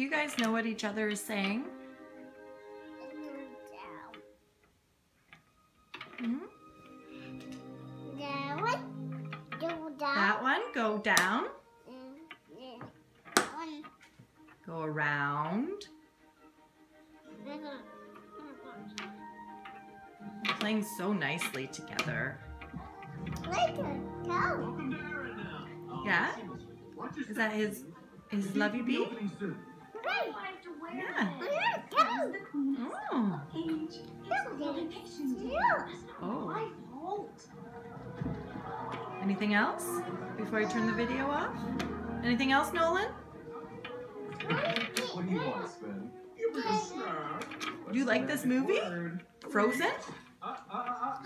Do you guys know what each other is saying? Hmm? That one, go down. Go around. Playing so nicely together. Yeah? Is that his his lovey bee? Opening soon. Right. Yeah. Yeah, go. Oh. Yeah. Oh. Anything else before I turn the video off? Anything else, Nolan? What do you want, Sven? Give me a snack. Do you like this movie? Word. Frozen? Uh, uh, uh,